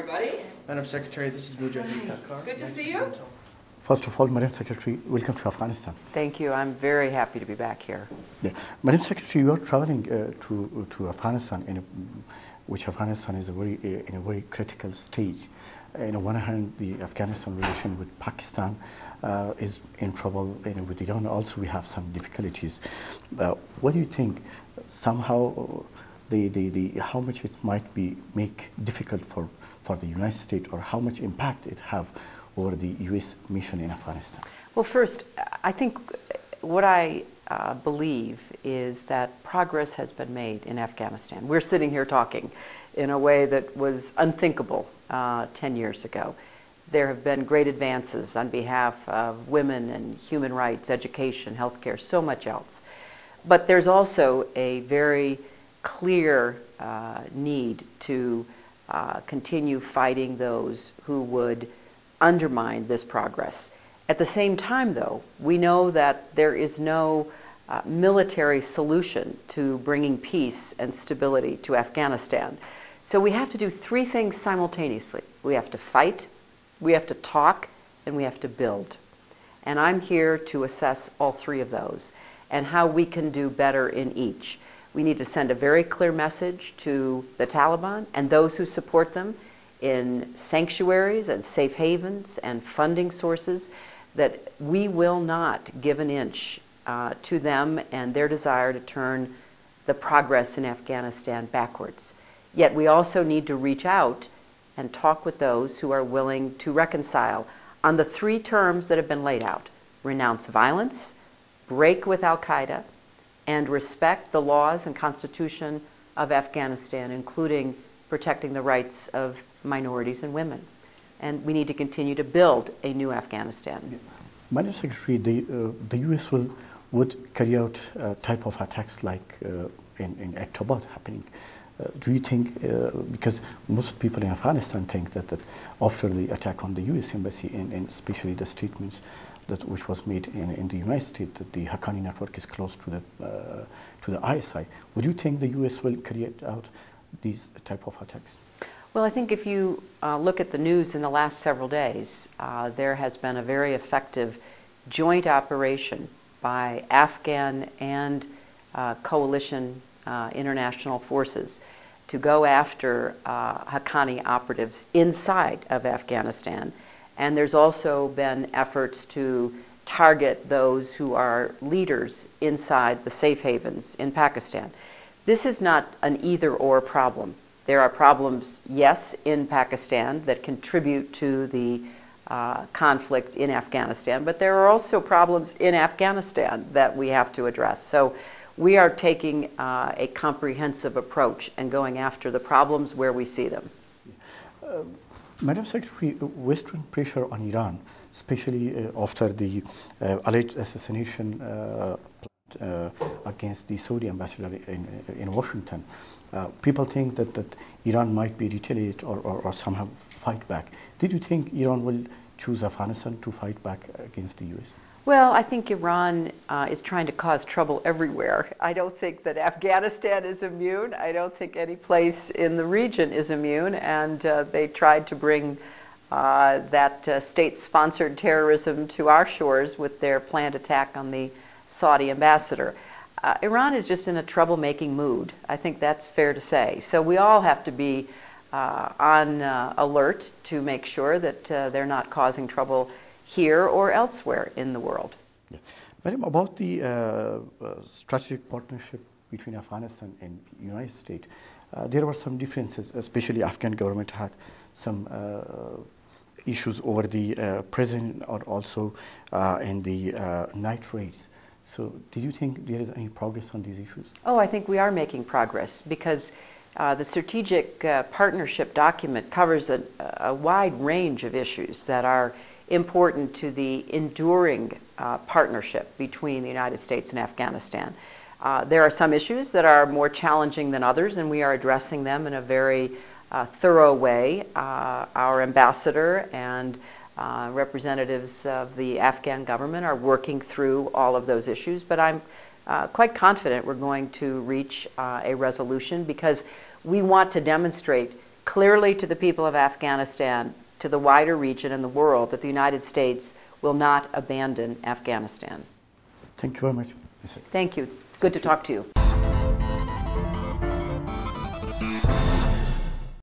everybody. Madam Secretary, this is Mujahid Kakar. Good to see you. First of all, Madam Secretary, welcome to Afghanistan. Thank you. I'm very happy to be back here. Yeah. Madam Secretary, you are traveling uh, to, to Afghanistan, in a, which Afghanistan is a very, uh, in a very critical stage. On the one hand, the Afghanistan relation with Pakistan uh, is in trouble, and with Iran also we have some difficulties. Uh, what do you think? Somehow, the, the, the, how much it might be make difficult for, for the United States, or how much impact it have over the U.S. mission in Afghanistan? Well, first, I think what I uh, believe is that progress has been made in Afghanistan. We're sitting here talking in a way that was unthinkable uh, 10 years ago. There have been great advances on behalf of women and human rights, education, healthcare, so much else. But there's also a very clear uh, need to uh, continue fighting those who would undermine this progress. At the same time, though, we know that there is no uh, military solution to bringing peace and stability to Afghanistan. So we have to do three things simultaneously. We have to fight, we have to talk, and we have to build. And I'm here to assess all three of those and how we can do better in each. We need to send a very clear message to the Taliban and those who support them in sanctuaries and safe havens and funding sources that we will not give an inch uh, to them and their desire to turn the progress in Afghanistan backwards. Yet we also need to reach out and talk with those who are willing to reconcile on the three terms that have been laid out renounce violence, break with Al Qaeda, and respect the laws and constitution of Afghanistan, including protecting the rights of minorities and women. And we need to continue to build a new Afghanistan. Madam Secretary, the, uh, the U.S. will would carry out uh, type of attacks like uh, in, in October happening. Uh, do you think, uh, because most people in Afghanistan think that, that after the attack on the U.S. embassy and, and especially the statements that which was made in, in the United States that the Haqqani network is close to the uh, to the ISI, would you think the U.S. will carry out these type of attacks? Well, I think if you uh, look at the news in the last several days, uh, there has been a very effective joint operation by Afghan and uh, coalition uh, international forces to go after uh, Haqqani operatives inside of Afghanistan. And there's also been efforts to target those who are leaders inside the safe havens in Pakistan. This is not an either or problem. There are problems, yes, in Pakistan that contribute to the uh, conflict in Afghanistan, but there are also problems in Afghanistan that we have to address. So we are taking uh, a comprehensive approach and going after the problems where we see them. Uh, Madam Secretary, Western pressure on Iran, especially uh, after the uh, alleged assassination uh, against the Saudi ambassador in, in Washington, uh, people think that, that Iran might be retaliate or, or, or, somehow fight back. Did you think Iran will choose Afghanistan to fight back against the U.S.? Well, I think Iran uh, is trying to cause trouble everywhere. I don't think that Afghanistan is immune. I don't think any place in the region is immune. And uh, they tried to bring uh, that uh, state sponsored terrorism to our shores with their planned attack on the Saudi ambassador uh, Iran is just in a troublemaking mood. I think that's fair to say. So we all have to be uh, on uh, alert to make sure that uh, they're not causing trouble here or elsewhere in the world. Yeah. Madam, about the uh, uh, strategic partnership between Afghanistan and United States, there were some differences, especially Afghan government had some issues over the prison or also in the night raids. So did you think there is any progress on these issues? Oh, I think we are making progress because uh, the strategic uh, partnership document covers a, a, wide range of issues that are important to the enduring uh, partnership between the United States and Afghanistan. Uh, there are some issues that are more challenging than others, and we are addressing them in a very uh, thorough way. Uh, our ambassador and representatives of the Afghan government are working through all of those issues, but I'm uh, quite confident we're going to reach uh, a resolution because we want to demonstrate clearly to the people of Afghanistan, to the wider region and the world, that the United States will not abandon Afghanistan. Thank you very much. Thank you. Good to talk to you.